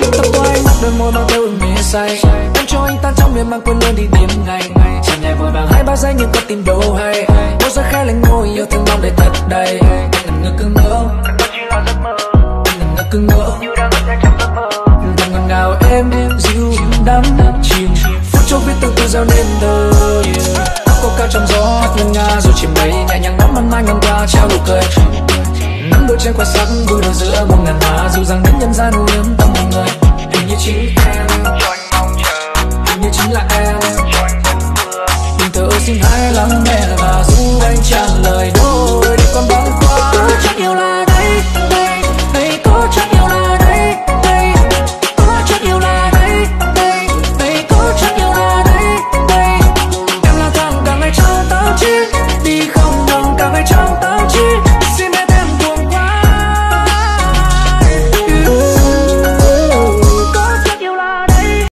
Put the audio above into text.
tập quay mắt đôi môi mang theo ửng mê say. Em cho anh tan trong miền mang quên luôn đi đêm ngày. Chẳng nhẹ vội vàng hai ba giây nhưng có tìm đâu hay. Bao giờ khai lên ngôi yêu thương mong để thật đầy. Ngần ngừ cứ ngỡ ngần ngừ cứ ngỡ thầm ngẩn ngào em dịu đắm. Chìm. Phút chốc biết từng từ giao nên thơ yeah. cô cao trong gió hát ngân nga, rồi chìm mây, nhẹ nhàng nắm màn mai ngang qua, trao nụ cười những bước chân khoe sắc vui đôi giữa một ngàn hoa dù rằng đến nhân gian u ám tâm hồn người, hình như chính em. Cho anh mong chờ hình như chính là em. Bình thơ xin hãy lắng nghe